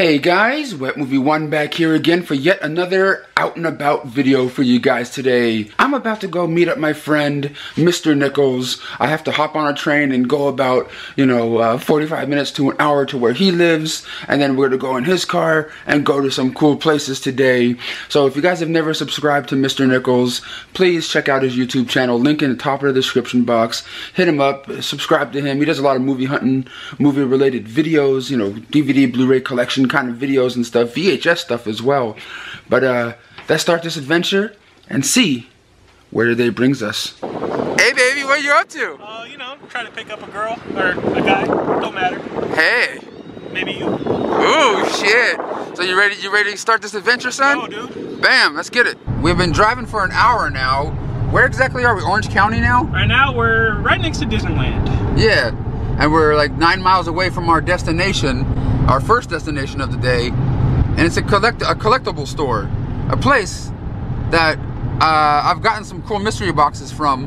Hey guys, Wet Movie 1 back here again for yet another out and about video for you guys today. I'm about to go meet up my friend, Mr. Nickels. I have to hop on a train and go about, you know, uh, 45 minutes to an hour to where he lives, and then we're gonna go in his car and go to some cool places today. So if you guys have never subscribed to Mr. Nickels, please check out his YouTube channel, link in the top of the description box. Hit him up, subscribe to him. He does a lot of movie hunting, movie related videos, you know, DVD, Blu-ray collection kind of videos and stuff, VHS stuff as well. But uh, let's start this adventure and see where the day brings us. Hey baby, what you up to? Uh, you know, trying to pick up a girl or a guy, don't matter. Hey. Maybe you. Ooh, shit. So you ready? You ready to start this adventure, son? No, dude. Bam, let's get it. We've been driving for an hour now. Where exactly are we? Orange County now? Right now we're right next to Disneyland. Yeah, and we're like nine miles away from our destination, our first destination of the day, and it's a collect a collectible store, a place that uh, I've gotten some cool mystery boxes from.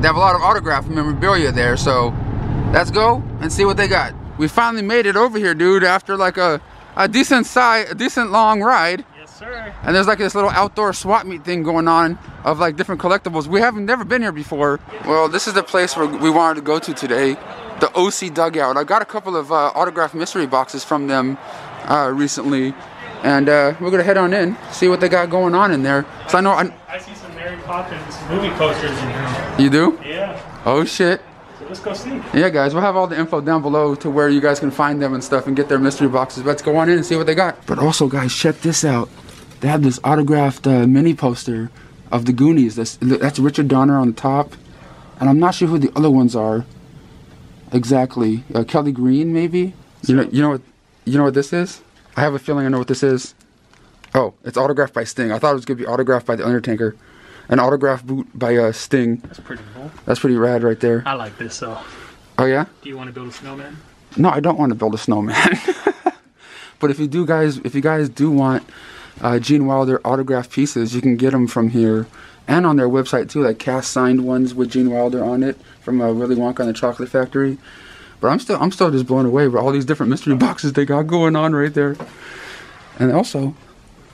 They have a lot of autograph memorabilia there, so let's go and see what they got. We finally made it over here, dude, after like a a decent size, a decent long ride. Yes, sir. And there's like this little outdoor swap meet thing going on of like different collectibles. We haven't never been here before. Well, this is the place where we wanted to go to today, the OC Dugout. I got a couple of uh, autographed mystery boxes from them uh, recently, and uh, we're gonna head on in, see what they got going on in there. So I know I, I see some Mary Poppins movie posters in here. you do. Yeah. Oh shit. So let's go see. Yeah, guys, we'll have all the info down below to where you guys can find them and stuff and get their mystery boxes. Let's go on in and see what they got. But also, guys, check this out. They have this autographed uh, mini poster of the Goonies. That's, that's Richard Donner on the top. And I'm not sure who the other ones are exactly. Uh, Kelly Green, maybe? You know, you know what, you know what this is? I have a feeling I know what this is. Oh, it's autographed by Sting. I thought it was gonna be autographed by the Undertaker. An autograph boot by uh, Sting. That's pretty cool. That's pretty rad right there. I like this though. Oh yeah? Do you want to build a snowman? No, I don't want to build a snowman. but if you do, guys, if you guys do want uh, Gene Wilder autograph pieces, you can get them from here and on their website too, like cast signed ones with Gene Wilder on it from uh, Willy Wonka and the Chocolate Factory. But I'm still, I'm still just blown away with all these different mystery boxes they got going on right there. And also,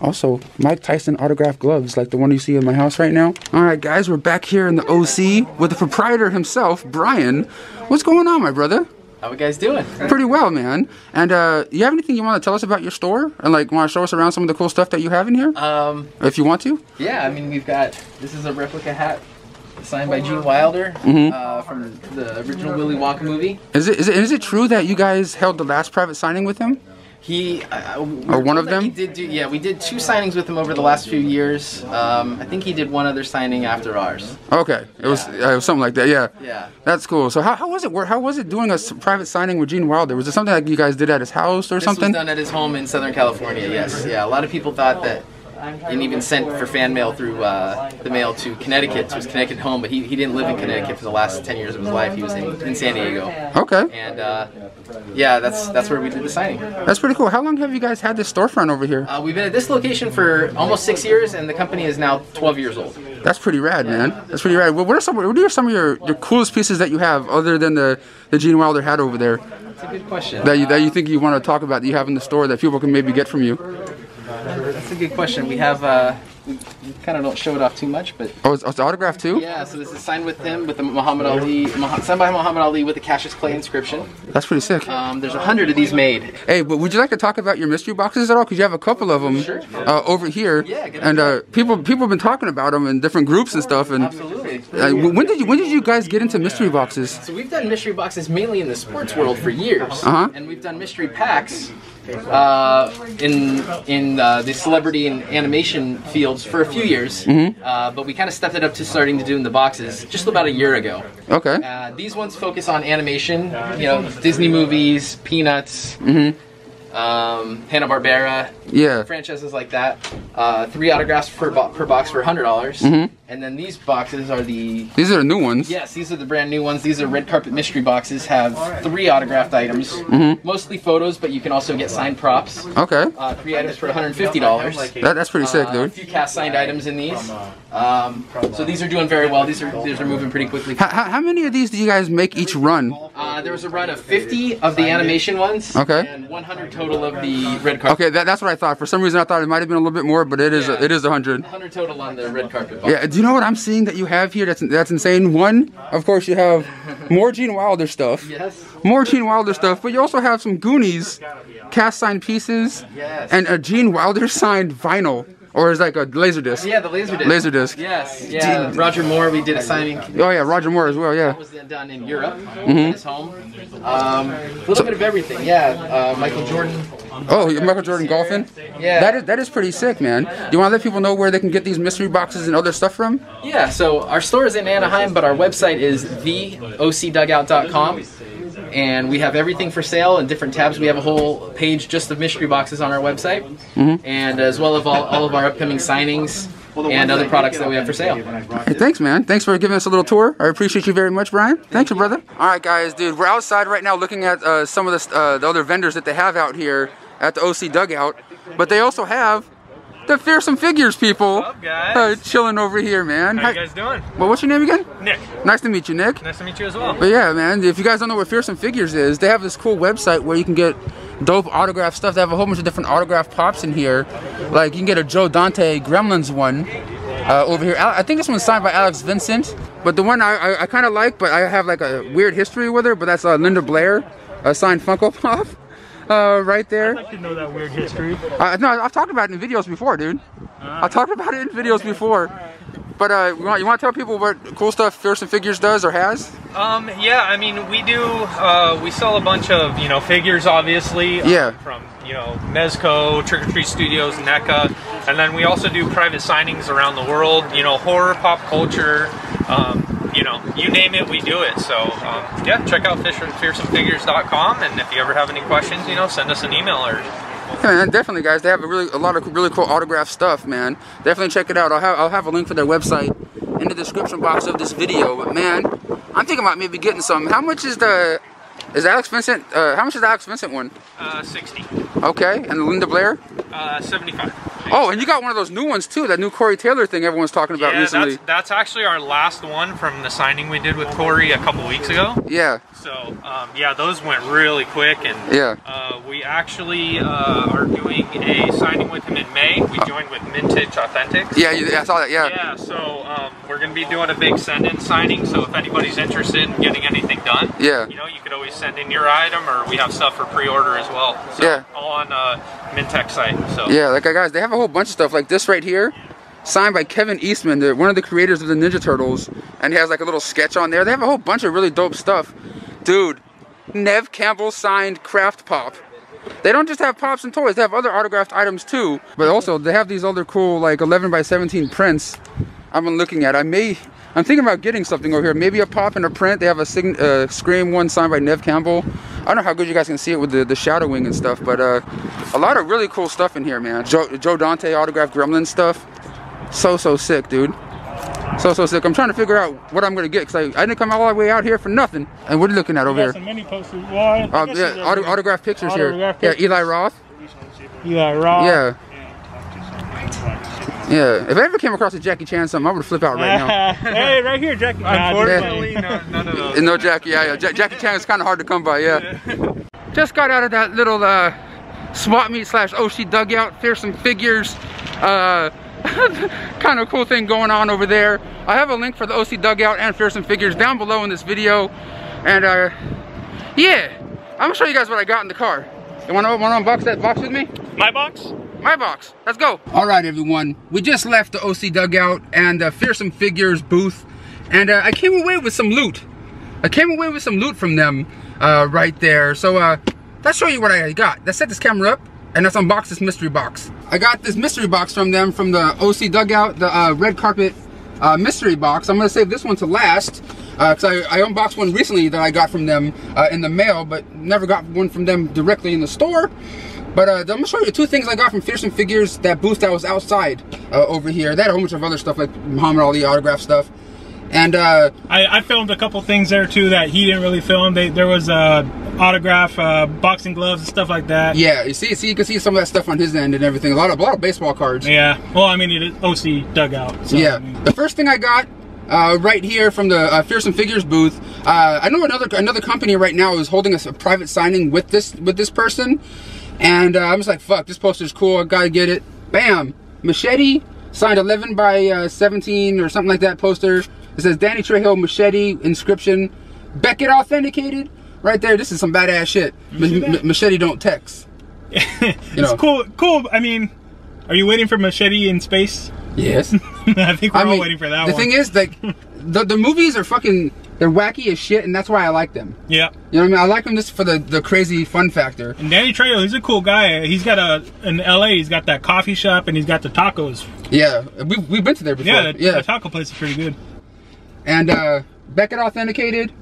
also Mike Tyson autographed gloves, like the one you see in my house right now. All right, guys, we're back here in the OC with the proprietor himself, Brian. What's going on, my brother? How we guys doing? Pretty well, man. And uh, you have anything you want to tell us about your store? And like, want to show us around some of the cool stuff that you have in here? Um, if you want to. yeah, I mean we've got this is a replica hat signed by Gene Wilder Mhm. uh, from the original Willy Wonka movie. Is it, is it is it true that you guys held the last private signing with him? He uh, Or one of them? He did do yeah. We did two signings with him over the last few years. Um, I think he did one other signing after ours. Okay, it was, uh, something like that. Yeah. Yeah. That's cool. So how, how was it? How was it doing a private signing with Gene Wilder? Was it something that you guys did at his house or This something? was done at his home in Southern California. Yes. Yeah. A lot of people thought that. And even sent for fan mail through uh, the mail to Connecticut, to his Connecticut home, but he, he didn't live in Connecticut for the last 10 years of his life. He was in, in San Diego. Okay, And uh, yeah, that's that's where we did the signing. that's pretty cool. How long have you guys had this storefront over here? Uh, we've been at this location for almost six years, and the company is now 12 years old. That's pretty rad, man. That's pretty rad. Well, what are some what are some of your, your coolest pieces that you have other than the the Gene Wilder hat over there That's a good question. that you that you think you want to talk about that you have in the store that people can maybe get from you? That's a good question. We have, uh, we, kind of don't show it off too much, but Oh, it's, it's autographed too. yeah. So this is signed with him with the Muhammad Ali, signed by Muhammad Ali with the Cassius Clay inscription. That's pretty sick. Um, there's a hundred of these made. Hey, but would you like to talk about your mystery boxes at all? Because you have a couple of them Sure. uh, over here, Yeah, and uh, people people have been talking about them in different groups and stuff. And Absolutely. uh, when did you when did you guys get into mystery boxes? So we've done mystery boxes mainly in the sports world for years, Uh-huh. and we've done mystery packs uh, in in uh, the celebrity and animation fields for a few years. Mm-hmm. Uh, but we kind of stepped it up to starting to do in the boxes just about a year ago. Okay, Uh, these ones focus on animation, you know, Disney movies, Peanuts, Mm-hmm. Um, Hanna Barbera, yeah. franchises like that. uh, three autographs per, bo- per box for hundred dollars. Mm-hmm. And then these boxes are the These are the new ones. yes, these are the brand new ones. These are red carpet mystery boxes. Have three autographed items, Mm-hmm. mostly photos, but you can also get signed props. Okay. Uh, three items for one hundred fifty dollars. That, that's pretty sick, Uh, a few cast signed items in these. Um, so these are doing very well. These are these are moving pretty quickly. How, how many of these do you guys make each run? Uh, there was a run of 50 of the animation ones. Okay. And 100 total of the red carpet. Okay, that, that's what I thought. For some reason, I thought it might have been a little bit more, but it is Yeah. it is a hundred. 100 total on the red carpet. box. Yeah. Do you know what I'm seeing that you have here? That's that's insane. One, of course, you have more Gene Wilder stuff. Yes. More Gene Wilder stuff, but you also have some Goonies cast signed pieces Yes. and a Gene Wilder signed vinyl, or is like a laser disc. yeah, the laser disc. Laserdisc. Yes. Yeah. Roger Moore, we did a signing. Oh yeah, Roger Moore as well. Yeah. That was done in Europe Mm-hmm. at his home. Um, a little bit of everything. Yeah. Uh, Michael Jordan. Oh, Michael Jordan golfing. Yeah. That is that is pretty sick, man. Do you want to let people know where they can get these mystery boxes and other stuff from? Yeah, so our store is in Anaheim, but our website is theocdugout.com. And we have everything for sale in different tabs. We have a whole page just of mystery boxes on our website, and as well as all, all of our upcoming signings and other products that we have for sale. Hey, thanks, man. Thanks for giving us a little tour. I appreciate you very much, Brian. Thanks, brother. All right, guys, dude, we're outside right now looking at uh, some of the, uh, the other vendors that they have out here at the OC Dugout, but they also have the Fearsome Figures people up, guys? Uh, chilling over here, man. How you guys doing? well, what's your name again? Nick, Nice to meet you, Nick. nice to meet you as well. But yeah, man, if you guys don't know what Fearsome Figures is, they have this cool website where you can get dope autograph stuff. They have a whole bunch of different autograph pops in here. Like you can get a Joe Dante Gremlins one uh, over here. I think this one's signed by Alex Vincent, but the one I, I, I kind of like, but I have like a weird history with her. But that's uh, Linda Blair, a signed Funko Pop, uh, right there. I like to know that weird history. Uh, no, I've talked about it in videos before, dude. I talked about it in videos before. But uh, you want, you want to tell people what cool stuff Fearsome Figures does or has? Um, yeah, I mean, we do. Uh, we sell a bunch of you know figures, obviously. uh, Yeah. From you know Mezco, Trick or Treat Studios, NECA, and then we also do private signings around the world. You know, horror, pop culture. Um, you name it, we do it. So um, yeah, check out Fisher, FearsomeFigures.com, and if you ever have any questions, you know, send us an email or Yeah, man, definitely, guys. They have a really a lot of really cool autograph stuff, man. Definitely check it out. I'll have I'll have a link for their website in the description box of this video. But man, I'm thinking about maybe getting some. How much is the is Alex Vincent? Uh, how much is the Alex Vincent one? uh, 60, Okay, and Linda Blair. uh, 75. Oh, and you got one of those new ones too. That new Corey Taylor thing everyone's talking about Yeah, recently. that's that's actually our last one from the signing we did with Corey a couple weeks ago. Yeah, So um, yeah, those went really quick, and yeah. uh, we actually uh, are doing a signing with him May. We joined with Mintage Authentics. Yeah, you, I saw that. Yeah. Yeah, so um, we're going to be doing a big send-in signing. So if anybody's interested in getting anything done, Yeah. you know, you could always send in your item, or we have stuff for pre-order as well. So Yeah. all on uh, Mintech site. So Yeah, like uh, guys, they have a whole bunch of stuff like this right here, signed by Kevin Eastman, the, one of the creators of the Ninja Turtles, and he has like a little sketch on there. They have a whole bunch of really dope stuff, dude. Neve Campbell signed Craft Pop. They don't just have pops and toys; they have other autographed items too. But also, they have these other cool like 11 by 17 prints. I've been looking at. I may. I'm thinking about getting something over here. Maybe a pop and a print. They have a sign, uh, Scream one signed by Neve Campbell. I don't know how good you guys can see it with the, the shadowing and stuff, but uh, a lot of really cool stuff in here, man. Joe, Joe Dante autographed Gremlin stuff. So, so sick, dude. So, so sick. I'm trying to figure out what I'm going to get because I, I didn't come all the way out here for nothing. And what are you looking at over here? some mini posters. Well, I Uh, yeah, these auto, autographed pictures Autographed here. pictures. Yeah, Eli Roth. Eli Roth. Yeah. Yeah. If I ever came across a Jackie Chan something, I would flip out right now. hey, right here, Jackie. unfortunately, no, none of those. No Jackie, yeah, yeah. Ja- Jackie Chan is kind of hard to come by, yeah. Just got out of that little uh, swap meet slash OC dugout. Fearsome figures. Uh, kind of cool thing going on over there. I have a link for the OC dugout and fearsome figures down below in this video. And uh, yeah, I'm gonna show you guys what I got in the car. You wanna, wanna unbox that box with me? My box. my box. Let's go. All right, everyone. We just left the OC dugout and the Fearsome Figures booth, and uh, I came away with some loot. I came away with some loot from them uh, right there. So uh, let's show you what I got. Let's set this camera up and let's unbox this mystery box. I got this mystery box from them from the OC dugout, the uh, red carpet uh, mystery box. I'm gonna save this one to last because I, I unboxed one recently that I got from them uh, in the mail, but never got one from them directly in the store. But uh, I'm gonna show you two things I got from Fearsome Figures. That booth that was outside uh, over here. They had a whole bunch of other stuff like Muhammad Ali autograph stuff. And uh, I, I filmed a couple things there too that he didn't really film. They, there was uh, autograph, uh, boxing gloves, and stuff like that. yeah, you see, see, you can see some of that stuff on his end and everything. A lot of, a lot of baseball cards. Yeah. Well, I mean, it is OC dugout. So, yeah. I mean, The first thing I got uh, right here from the uh, Fearsome Figures booth. Uh, I know another another company right now is holding us a private signing with this with this person, and uh, I'm just like, fuck, this poster's cool. I gotta get it. Bam, machete signed 11 by uh, 17 or something like that poster. It says Danny Trejo machete inscription, Beckett authenticated. Right there, this is some badass shit. Ma- machete don't text. it's know. cool. Cool. I mean, are you waiting for Machete in space? Yes. I think we're I all mean, waiting for that one. the one. thing is, like, the, the movies are fucking, they're wacky as shit, and that's why I like them. yeah. You know what I mean? I like them just for the, the crazy fun factor. And Danny Trejo, he's a cool guy. He's got a in LA. He's got that coffee shop and he's got the tacos. Yeah, we, we've been to there before. Yeah, the, the taco place is pretty good. And uh, Beckett Authenticated,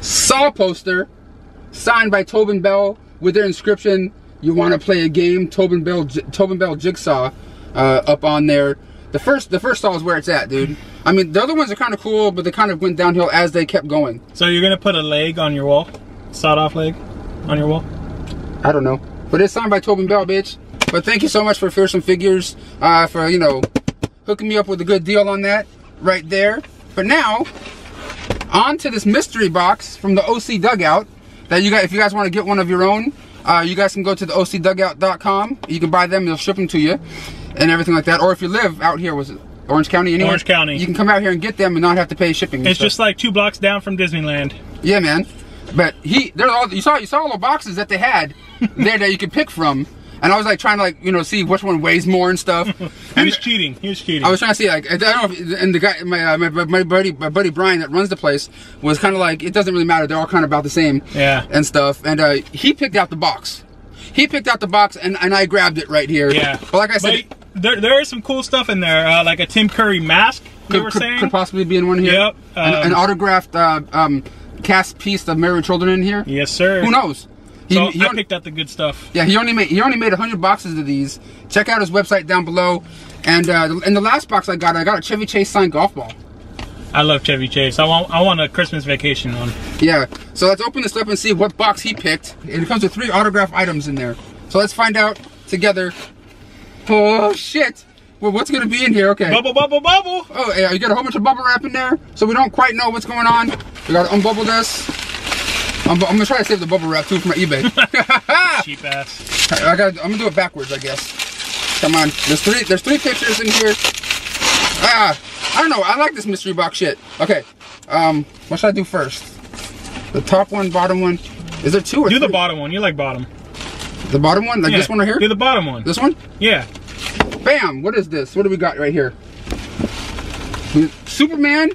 Saw poster, signed by Tobin Bell with their inscription, you want to play a game, Tobin Bell, J- Tobin Bell Jigsaw, uh, up on there. The first, the first Saw is where it's at, dude. I mean, the other ones are kind of cool, but they kind of went downhill as they kept going. So you're gonna put a leg on your wall, sawed off leg, on your wall. I don't know. But it's signed by Tobin Bell, bitch. But thank you so much for Fearsome Figures, uh, for, you know, hooking me up with a good deal on that right there. But now, on to this mystery box from the OC Dugout that you guys, if you guys want to get one of your own, uh, you guys can go to the OCDugout.com. You can buy them, they'll ship them to you and everything like that. Or if you live out here, was it Orange County anywhere? Orange County. You can come out here and get them and not have to pay shipping. It's just like two blocks down from Disneyland. Yeah, man. But he, there's all you saw. You saw all the boxes that they had there that you could pick from, and I was like trying to like you know see which one weighs more and stuff. He and was cheating. He was cheating. I was trying to see like I don't know. If, and the guy, my, uh, my my buddy my buddy Brian that runs the place was kind of like it doesn't really matter. They're all kind of about the same. Yeah. And stuff. And uh, he picked out the box. He picked out the box, and, and I grabbed it right here. yeah. But like I said, But there, there is some cool stuff in there, uh, like a Tim Curry mask. They could, were could, saying. could possibly be in one here. Yep, An, um, an autographed uh, um, cast piece of Mary Children in here. yes, sir. Who knows? He, So he I only- picked out the good stuff. Yeah, he only made he only made hundred boxes of these. Check out his website down below. And uh, in the last box I got, I got a Chevy Chase signed golf ball. I love Chevy Chase. I want I want a Christmas vacation one. Yeah. So let's open this up and see what box he picked. And it comes with three autograph items in there. So let's find out together. Oh shit! Well, what's gonna be in here? Okay. Bubble, bubble, bubble. Oh yeah, you got a whole bunch of bubble wrap in there, so we don't quite know what's going on. We gotta unbubble this. I'm, I'm gonna try to save the bubble wrap too for my eBay. Cheap ass. I got. I'm gonna do it backwards, I guess. Come on. There's three. There's three pictures in here. Ah, I don't know. I like this mystery box shit. Okay. Um, what should I do first? The top one, bottom one. Is there two or Do the bottom one. You like bottom. The bottom one, like Yeah. this one right here. Do the bottom one. This one. Yeah. Bam. What is this? What do we got right here? Superman.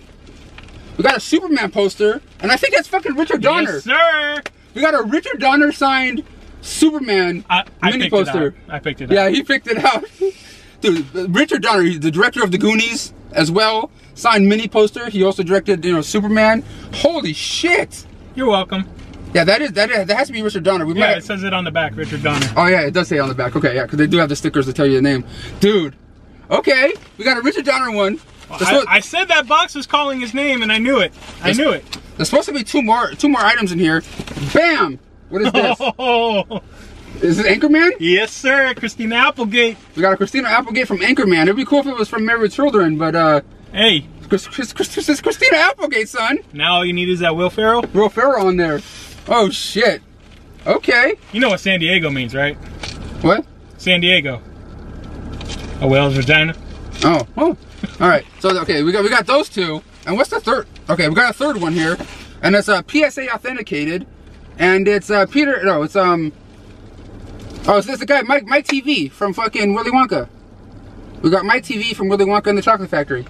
We got a Superman poster, and I think that's fucking Richard Donner. Yes, sir. We got a Richard Donner signed Superman I, I mini poster. I picked it up. Yeah, he picked it out. Dude, Richard Donner, he's the director of the Goonies as well. Signed mini poster. He also directed, you know, Superman. Holy shit! You're welcome. Yeah, that is that is that has to be Richard Donner. We Yeah, might. it says it on the back, Richard Donner. oh yeah, it does say on the back. Okay, yeah, because they do have the stickers to tell you the name. Dude. Okay, we got a Richard Donner one. I, I said that box was calling his name, and I knew it. I knew it. there's supposed to be two more two more items in here. Bam! What is this? Oh, is this Anchorman? yes, sir. Christina Applegate. We got a Christina Applegate from Anchorman. It'd be cool if it was from Married Children, but uh, Hey, Chris, Chris, Chris, it's Christina Applegate, son. now all you need is that Will Ferrell. Will Ferrell on there. Oh shit. Okay. You know what San Diego means, right? What? San Diego. A whale's vagina. Oh. Oh. All right. So okay, we got we got those two. And what's the third? Okay, we got a third one here, and it's uh, PSA authenticated, and it's uh, Peter. No, it's um. Oh, it's this the guy Mike Mike Teevee from fucking Willy Wonka. We got Mike Teevee from Willy Wonka and the Chocolate Factory.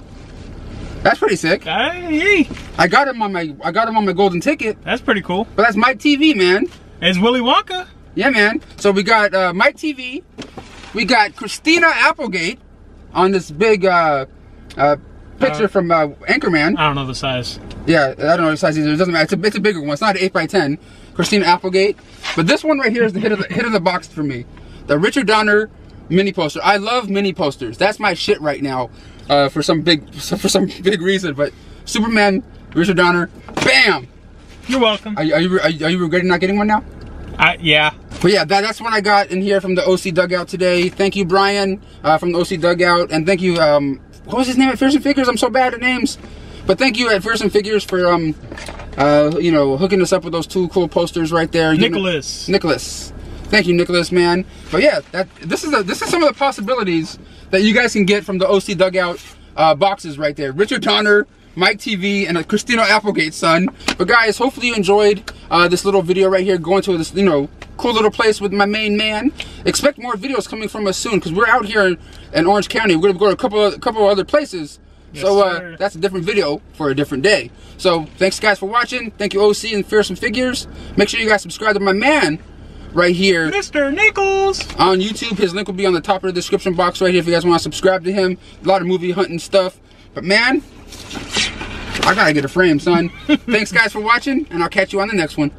That's pretty sick. Hey, I got him on my I got him on my golden ticket, that's pretty cool. but that's Mike Teevee, man. It's Willy Wonka. Yeah, man. So we got uh, Mike Teevee. We got Christina Applegate on this big uh, uh, picture Uh, from uh, Anchorman. I don't know the size. Yeah, I don't know the size either. It doesn't matter. It's a, it's a bigger one. It's not an 8 by 10 Christina Applegate. But this one right here is the hit of the hit of the box for me. The Richard Donner mini poster. I love mini posters. That's my shit right now. Uh, for some big for some big reason. But Superman, Richard Donner, bam. You're welcome. Are, you- are you are you, regretting not getting one now? I, yeah. But yeah, that, that's what I got in here from the OC Dugout today. Thank you, Brian, uh, from the OC Dugout, and thank you. Um, what was his name at Fearsome Figures? I'm so bad at names, but thank you at Fearsome Figures for um, uh, you know, hooking us up with those two cool posters right there. You know- Nicholas. Nicholas. Thank you, Nicholas, man. But yeah, that this is a, this is some of the possibilities that you guys can get from the OC Dugout uh, boxes right there. Richard Donner, Mike Teevee, and a Christina Applegate son. But guys, hopefully you enjoyed uh, this little video right here, going to this you know cool little place with my main man. Expect more videos coming from us soon because we're out here in Orange County. We're gonna go to a couple of, a couple of other places. Yes, so uh, that's a different video for a different day. So thanks guys for watching. Thank you OC and Fearsome Figures. Make sure you guys subscribe to my man right here Mr. Nickels. on YouTube. His link will be on the top of the description box right here if you guys want to subscribe to him. A lot of movie hunting stuff. But man, I gotta get a frame, son. Thanks guys for watching, and I'll catch you on the next one.